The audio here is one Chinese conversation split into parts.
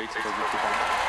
beats the Ricky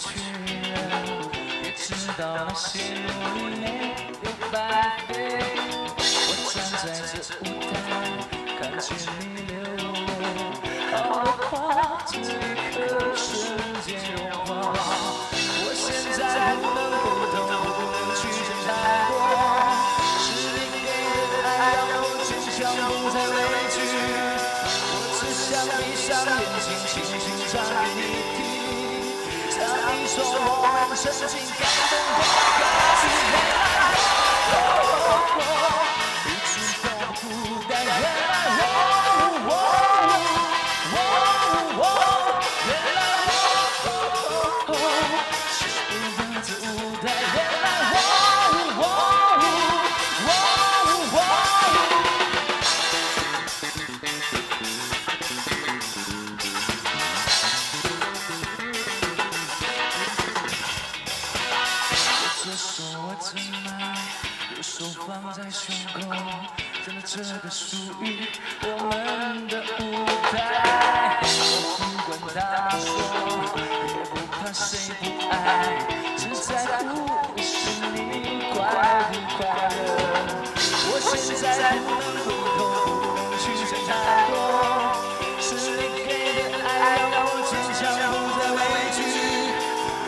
去了，也知道那些努力没有白费。我站在这舞台，看见你流泪，好的话这一刻瞬间融化。我现在不能回头，不能去想太多，是你给的爱让我坚强，不再畏惧。我只想闭上眼睛，轻轻唱给你听，唱说我们曾经感动过的歌曲。一胸口，站在这个属于我们的舞台。我不管他说，也不怕谁不爱，只在乎的是你快不快乐。我现在不能回头，不能去想太多，是你给的爱让我坚强，不再畏惧。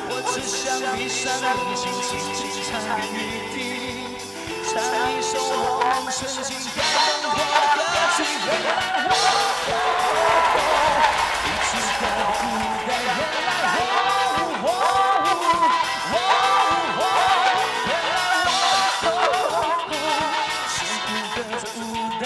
我只想闭上眼睛，轻轻唱给你听，唱一首我们曾经感动过的歌曲。原来我一直都不孤单，原来我，原来我是不的舞台，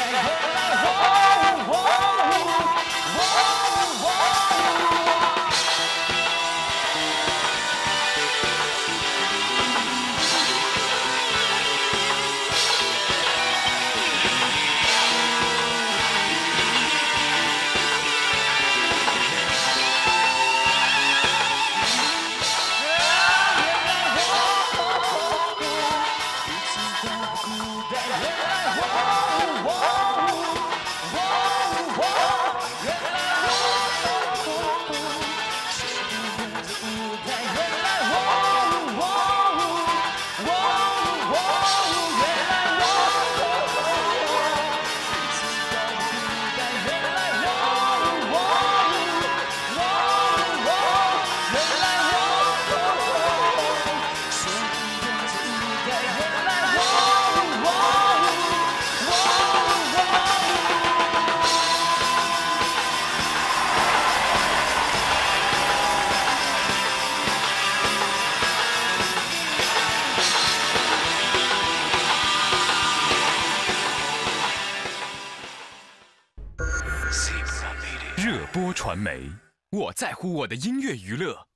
热播传媒，我在乎我的音乐娱乐。